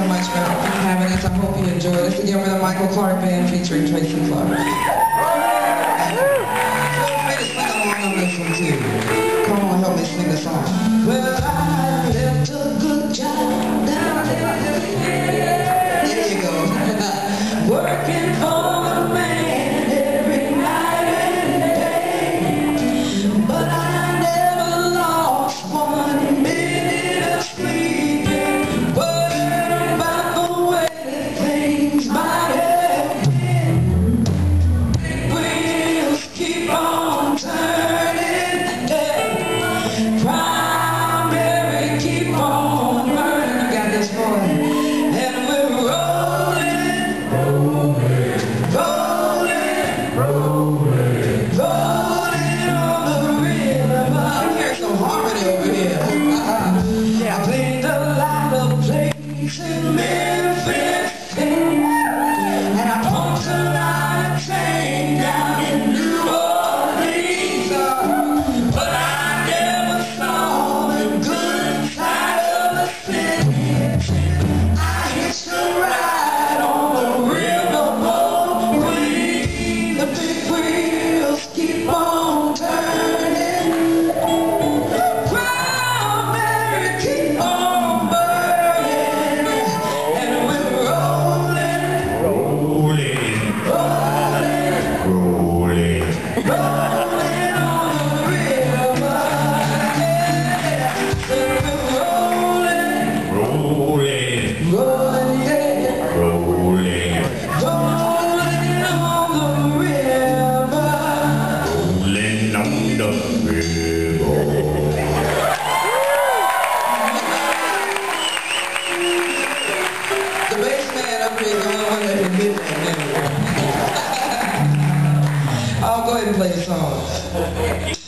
so much for having us. I hope you enjoyed us. Again, we're the Michael Clark Band featuring Tracy Clark. Sing along on this one, too. Come on, help me sing a song. Well, I left a good job down there. There you go. Working for go ahead and play the song.